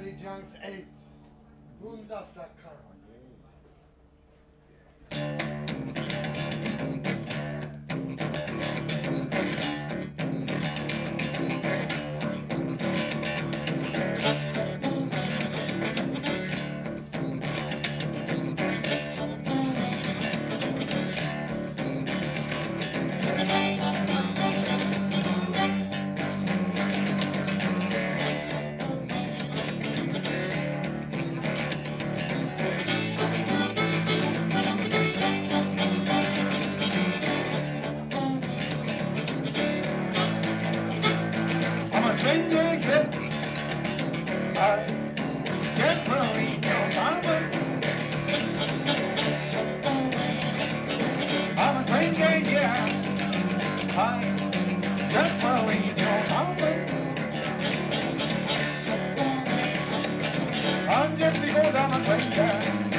Daddy Junks 8. Bundesliga. Just because I'm a stranger,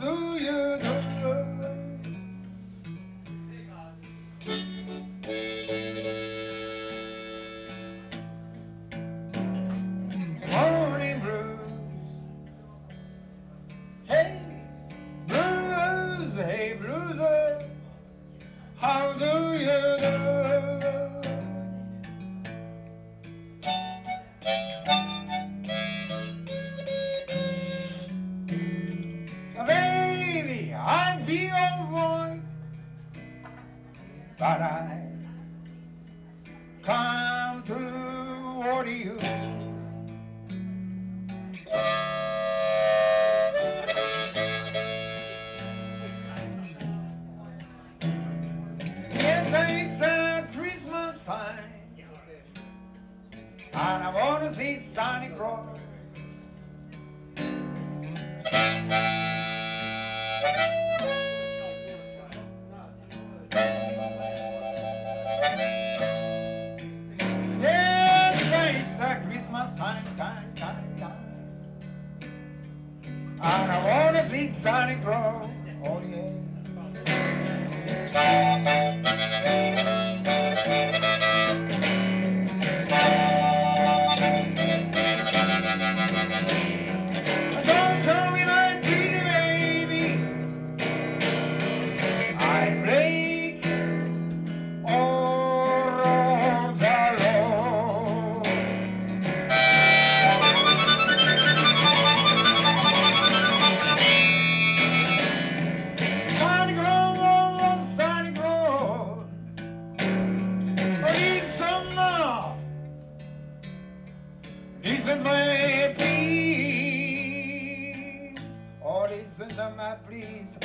Hallelujah. time. And I wanna see Sonny Crow. Yes, it's a Christmas time, time, time, time. And I wanna see Oh yeah. in my please. Orders under my please.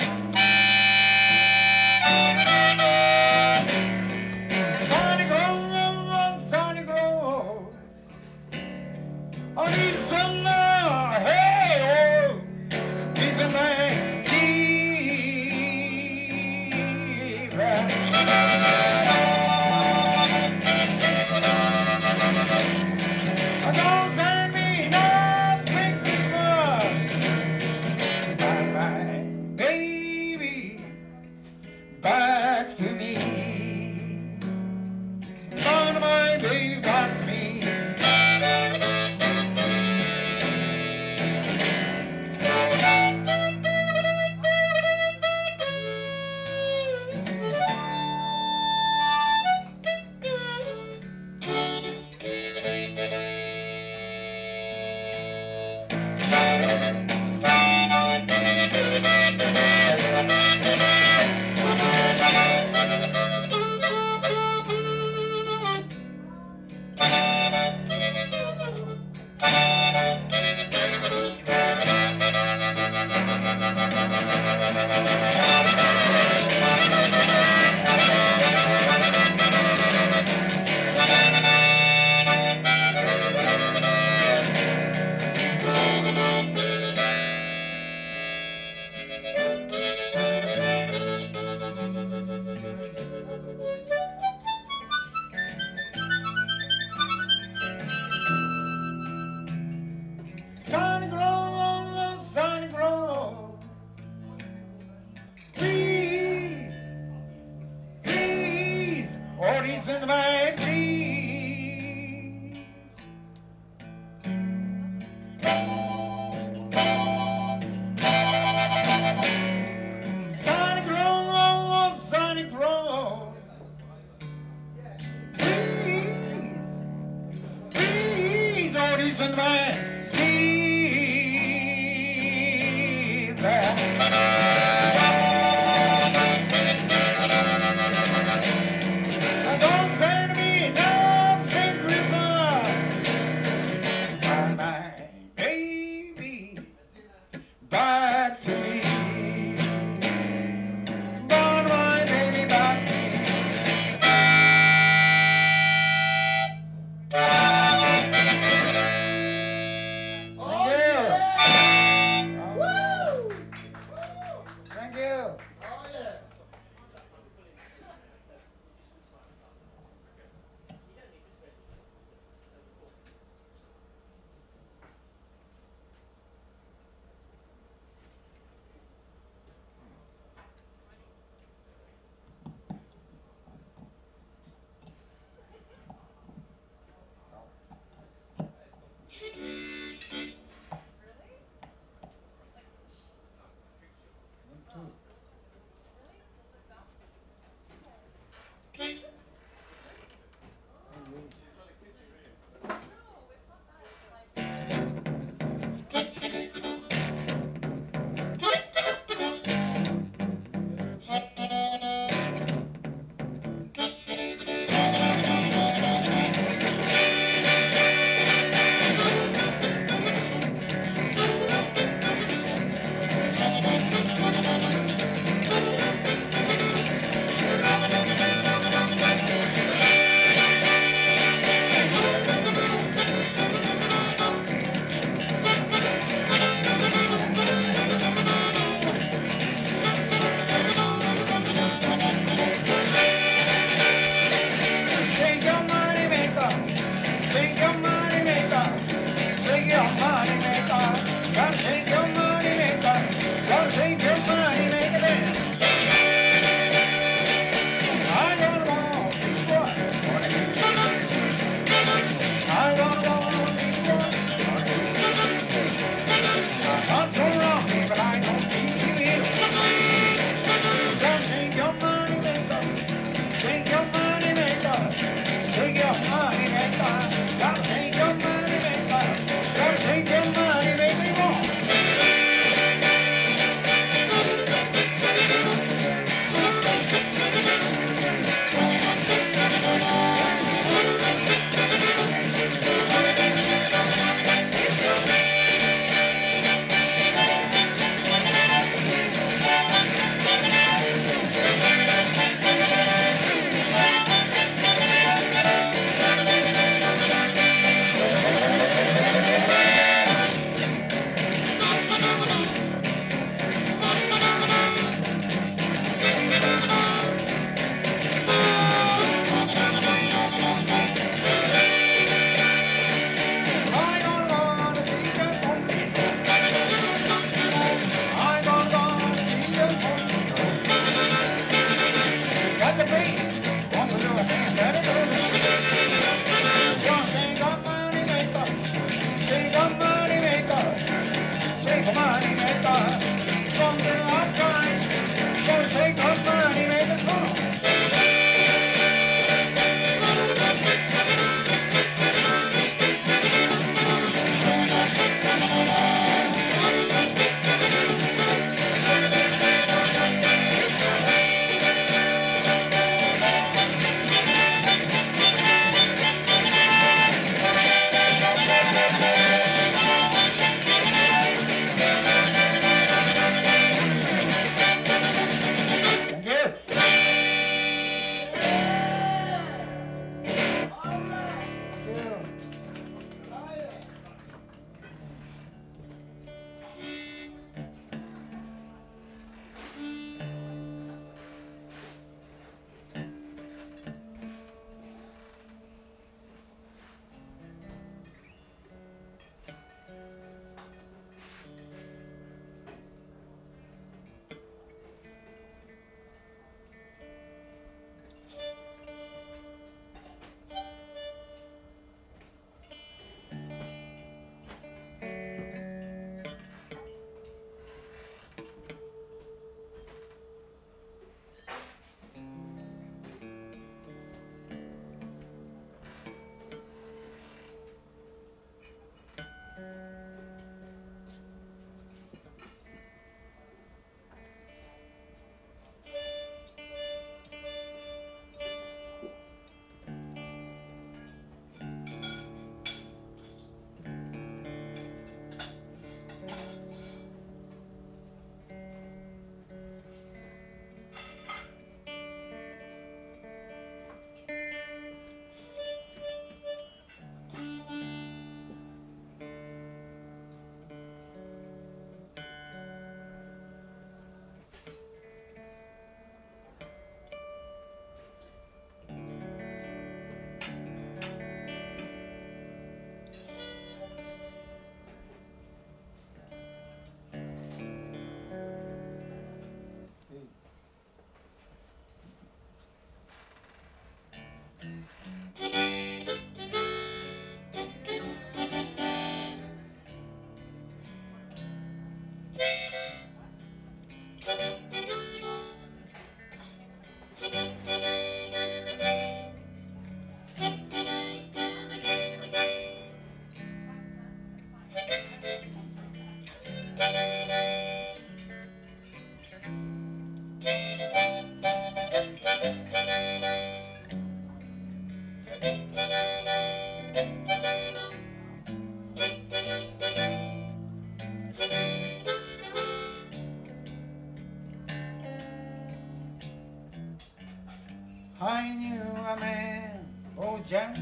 And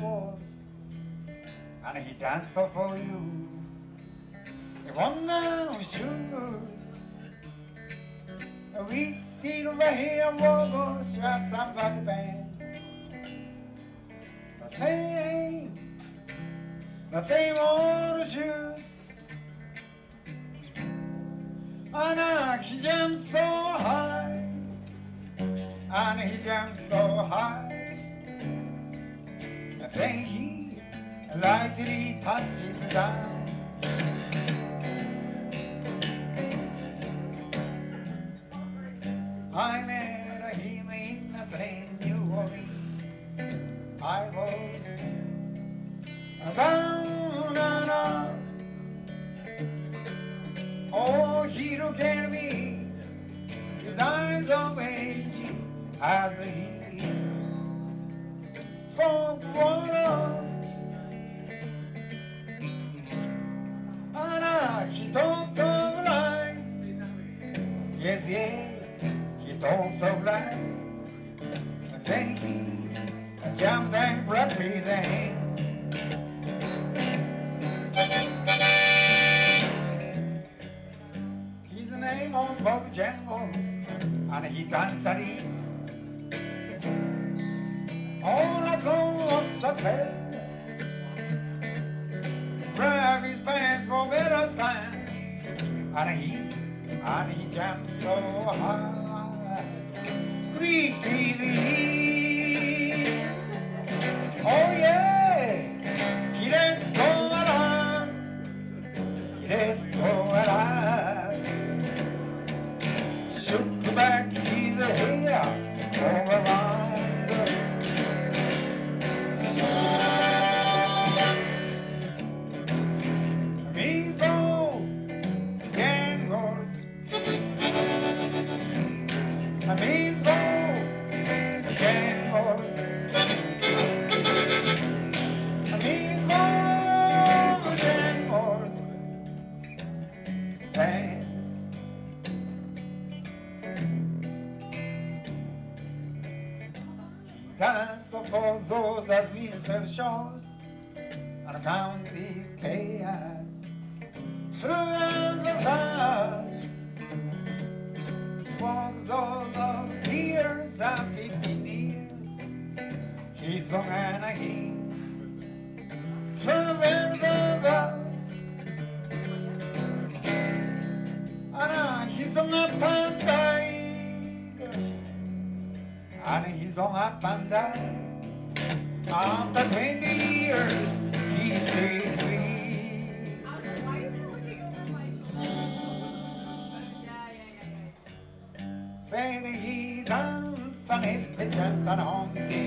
he danced for you. He won no shoes. We see the hair logos, shots and body bands. The same, the same old shoes. And he jumped so high and he jumped so high. Then he lightly touched it down. Name on Bob Jangles, and he danced at it. All across the cell. Grab his pants for better stance, and he, and he jumped so high. Creaked to Danced for those as Mr. shows and county payers throughout the south. Spoke those of tears fifteen years. He sung and he He sung up and died. After 20 years, he still grieves. Said he danced and every chance and honky